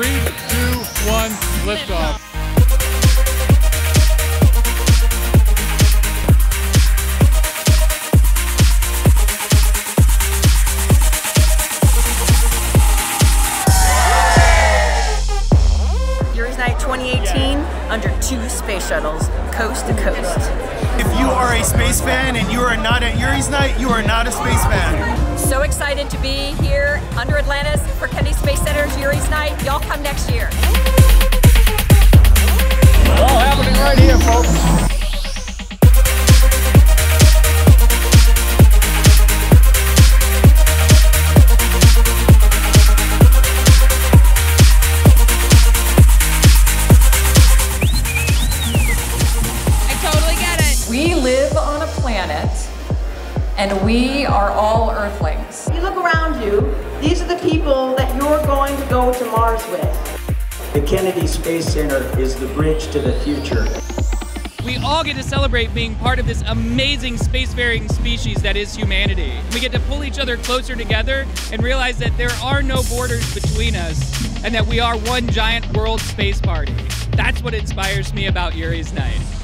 Three, two, one, liftoff. 2018 under two space shuttles, coast to coast. If you are a space fan and you are not at Yuri's Night, you are not a space fan. So excited to be here under Atlantis for Kennedy Space Center's Yuri's Night. Y'all come next year. We live on a planet and we are all Earthlings. You look around you, these are the people that you're going to go to Mars with. The Kennedy Space Center is the bridge to the future. We all get to celebrate being part of this amazing spacefaring species that is humanity. We get to pull each other closer together and realize that there are no borders between us and that we are one giant world space party. That's what inspires me about Yuri's Night.